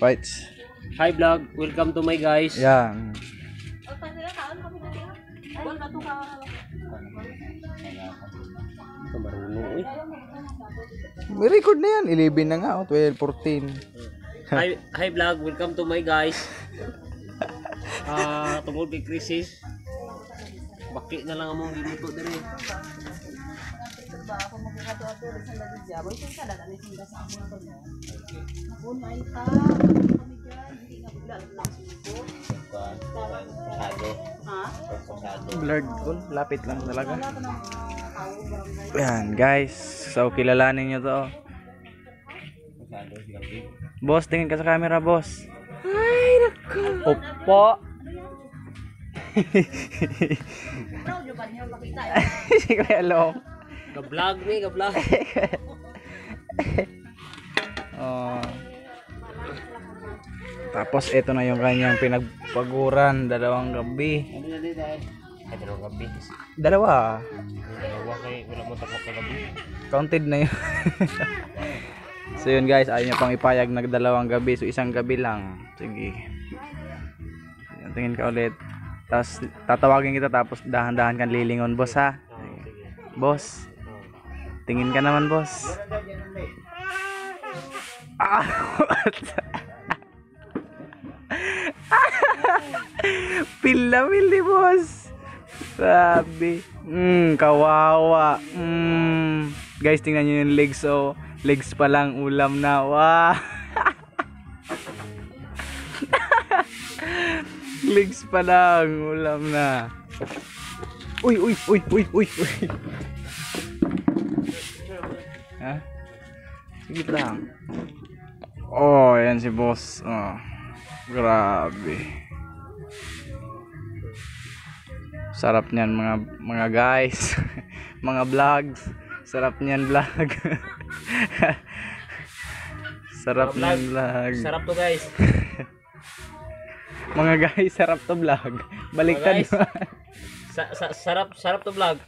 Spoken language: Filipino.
Fights. Hi vlog, welcome to my guys. Eh. May record na yan. 11 na nga. Oh. 12, 14. Hi, hi vlog, welcome to my guys. Ah, tungkol kay Crisis. Bakit na lang among giluto diri. Blurred ko. Lapit lang talaga. Yan guys. So kilalanin nyo to. oh. Boss, tingin ka sa camera, boss. Ay, naku. Opo. Si Kuya Long. Ga-vlog ni, ga-vlog. Oh. Tapos ito na yung kanyang pinagpaguran dalawang gabi. Ay, dalawang gabi. Dalawa. Dalawa kay wala mo tapos gabi. Counted na yun. so yun guys, ayaw niya pang ipayag na dalawang gabi. So isang gabi lang. Sige. Tingin ka ulit. Tapos tatawagin kita tapos dahan-dahan kan lilingon boss ha. Boss. Tingin ka naman boss. Ah! Pila mili boss. Sabi. Mm, kawawa. Mm. Guys, tingnan nyo yung legs oh. Legs pa lang ulam na. Wow. legs pa lang ulam na. Uy, uy, uy, uy, uy, uy. Ha? Sige lang. Oh, yan si boss. Oh. Grabe. Sarap niyan mga mga guys. mga vlogs. Sarap niyan vlog. sarap niyan vlog. Sarap to guys. Mga guys, sarap to vlog. Baliktad guys. mo. Sa, sa, sarap, sarap to vlog.